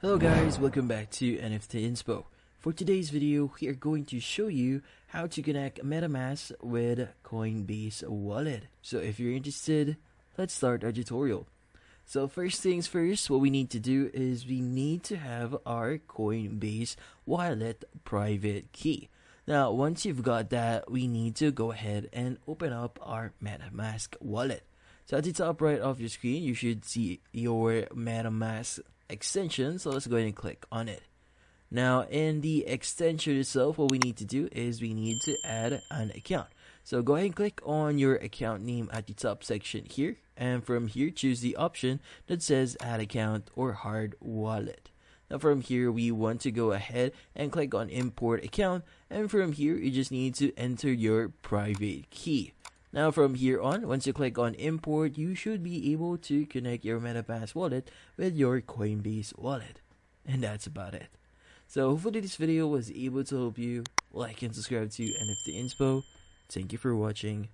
Hello guys, welcome back to NFT Inspo. For today's video, we are going to show you how to connect MetaMask with Coinbase Wallet. So if you're interested, let's start our tutorial. So first things first, what we need to do is we need to have our Coinbase Wallet private key. Now, once you've got that, we need to go ahead and open up our MetaMask wallet. So at the top right of your screen, you should see your MetaMask extension. So let's go ahead and click on it. Now in the extension itself, what we need to do is we need to add an account. So go ahead and click on your account name at the top section here. And from here, choose the option that says add account or hard wallet. Now from here, we want to go ahead and click on import account. And from here, you just need to enter your private key. Now from here on, once you click on import, you should be able to connect your MetaMask wallet with your Coinbase wallet. And that's about it. So hopefully this video was able to help you. Like and subscribe to NFT Inspo. Thank you for watching.